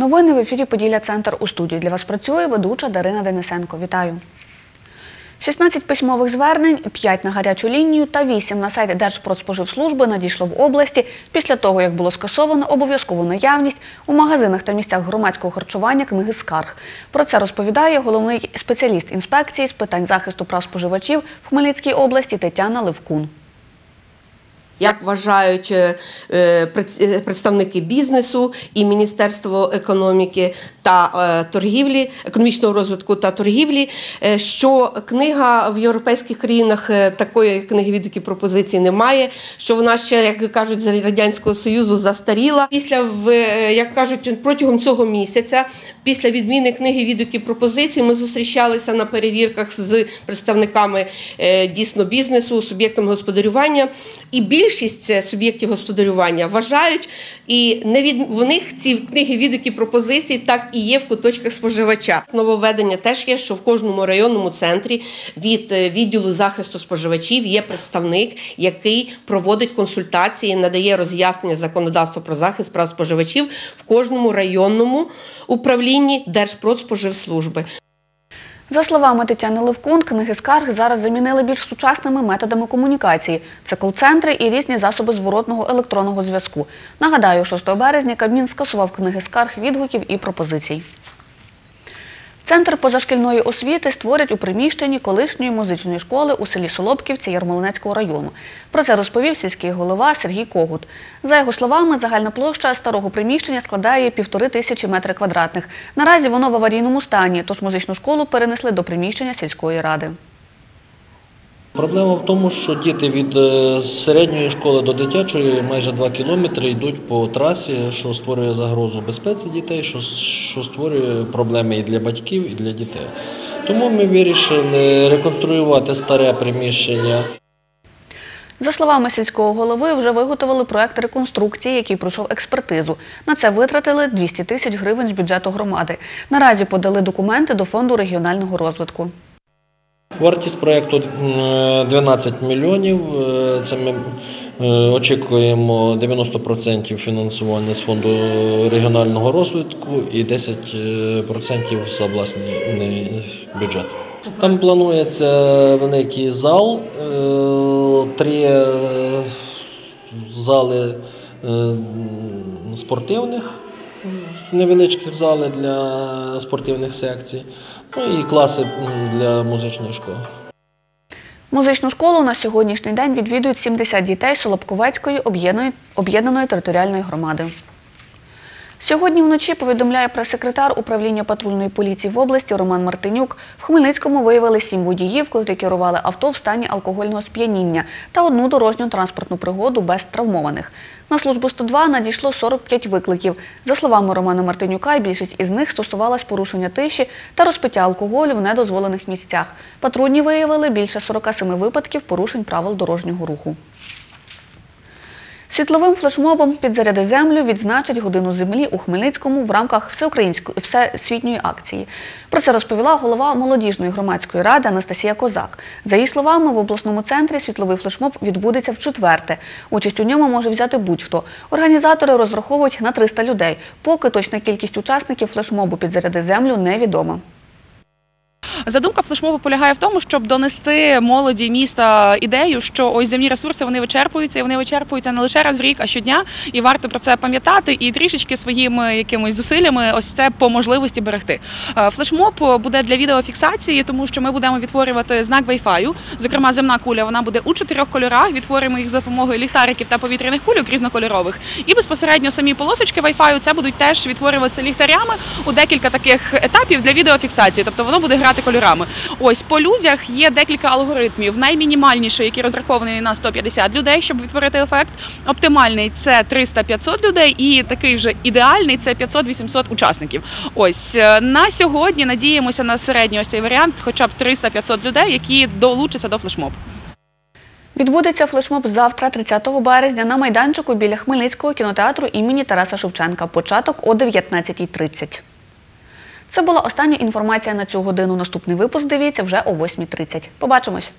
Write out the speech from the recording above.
Новини в ефірі Поділля Центр у студії. Для вас працює ведуча Дарина Денисенко. Вітаю. 16 письмових звернень, 5 на гарячу лінію та 8 на сайт Держпродспоживслужби надійшло в області після того, як було скасовано обов'язкову наявність у магазинах та місцях громадського харчування книги скарг. Про це розповідає головний спеціаліст інспекції з питань захисту прав споживачів в Хмельницькій області Тетяна Левкун. Як вважають е, е, е, представники бізнесу і Міністерство економіки та торгівлі, економічного розвитку та торгівлі, що книга в європейських країнах такої книги відгуків пропозицій немає, що вона ще, як кажуть, за радянського союзу застаріла. Після як кажуть, протягом цього місяця, після відміни книги відгуків пропозицій, ми зустрічалися на перевірках з представниками дійсно бізнесу, суб'єктами господарювання. І більшість е, суб'єктів господарювання вважають, і не від в них ці книги відгуки пропозицій так і є в куточках споживача. Нововведення теж є, що в кожному районному центрі від е, відділу захисту споживачів є представник, який проводить консультації, надає роз'яснення законодавства про захист прав споживачів в кожному районному управлінні Держпродспоживслужби. За словами Тетяни Левкун, книги скарг зараз замінили більш сучасними методами комунікації. Це кол-центри і різні засоби зворотного електронного зв'язку. Нагадаю, 6 березня Кабмін скасував книги скарг, відгуків і пропозицій. Центр позашкільної освіти створять у приміщенні колишньої музичної школи у селі Солобківці Ярмолинецького району. Про це розповів сільський голова Сергій Когут. За його словами, загальна площа старого приміщення складає півтори тисячі метрів квадратних. Наразі воно в аварійному стані, тож музичну школу перенесли до приміщення сільської ради. Проблема в тому, що діти від е, середньої школи до дитячої майже 2 кілометри йдуть по трасі, що створює загрозу безпеці дітей, що, що створює проблеми і для батьків, і для дітей. Тому ми вирішили реконструювати старе приміщення. За словами сільського голови, вже виготовили проект реконструкції, який пройшов експертизу. На це витратили 200 тисяч гривень з бюджету громади. Наразі подали документи до фонду регіонального розвитку. Вартість проєкту 12 мільйонів. Е, Це ми е, очікуємо 90% фінансування з фонду регіонального розвитку і 10% за власний бюджет. Там планується великий зал, е, три е, зали е, спортивних, невеличких зали для спортивних секцій, ну і класи для музичної школи. Музичну школу на сьогоднішній день відвідують 70 дітей Солобковецької об'єднаної територіальної громади. Сьогодні вночі повідомляє прес-секретар управління патрульної поліції в області Роман Мартинюк. В Хмельницькому виявили сім водіїв, котрі керували авто в стані алкогольного сп'яніння та одну дорожню транспортну пригоду без травмованих. На службу 102 надійшло 45 викликів. За словами Романа Мартинюка, більшість із них стосувалась порушення тиші та розпиття алкоголю в недозволених місцях. Патрульні виявили більше 47 випадків порушень правил дорожнього руху. Світловим флешмобом «Підзаряди землю» відзначать годину землі у Хмельницькому в рамках всеукраїнської всесвітньої акції. Про це розповіла голова молодіжної громадської ради Анастасія Козак. За її словами, в обласному центрі світловий флешмоб відбудеться в четверте. Участь у ньому може взяти будь-хто. Організатори розраховують на 300 людей. Поки точна кількість учасників флешмобу «Підзаряди землю» невідома. Задумка флешмобу полягає в тому, щоб донести молоді міста ідею, що ось земні ресурси вони вичерпуються, і вони вичерпуються не лише раз в рік, а щодня. І варто про це пам'ятати і трішечки своїми якимись зусиллями ось це по можливості берегти. Е, Флешмоб буде для відеофіксації, тому що ми будемо відтворювати знак Wi-Fi. Зокрема, земна куля вона буде у чотирьох кольорах. Відтворимо їх за допомогою ліхтариків та повітряних кульок різнокольорових. І безпосередньо самі полосочки Wi-Fi це будуть теж відтворюватися ліхтарями у декілька таких етапів для відеофіксації. Тобто воно буде грати кольорами. Ось по людях є декілька алгоритмів. Наймінімальніший, який розрахований на 150 людей, щоб відтворити ефект. Оптимальний це 300-500 людей, і такий же ідеальний це 500-800 учасників. Ось е, на сьогодні надіємося на середній ось цей варіант, хоча б 300-500 людей, які долучаться до флешмобу. Відбудеться флешмоб завтра, 30 березня, на майданчику біля Хмельницького кінотеатру імені Тараса Шевченка. Початок о 19.30. Це була остання інформація на цю годину. Наступний випуск дивіться вже о 8.30. Побачимось!